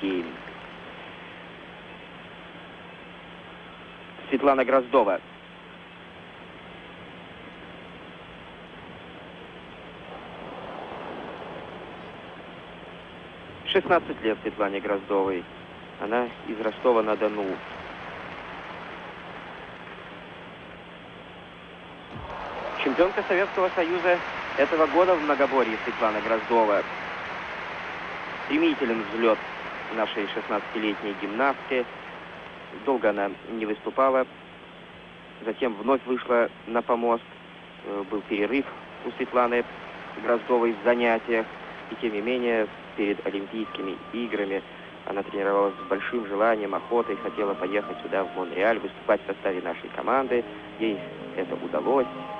семь. Светлана Гроздова. Шестнадцать лет Светлане Гроздовой. Она из Ростова-на-Дону. Чемпионка Советского Союза этого года в многоборье Светлана Гроздова. Стремителен взлет нашей 16-летней гимнастки. Долго она не выступала. Затем вновь вышла на помост. Э, Был перерыв у Светланы Гроздовой в занятиях. И тем не менее, перед Олимпийскими играми она тренировалась с большим желанием, охотой, хотела поехать сюда, в Монреаль, выступать в составе нашей команды. Ей это удалось.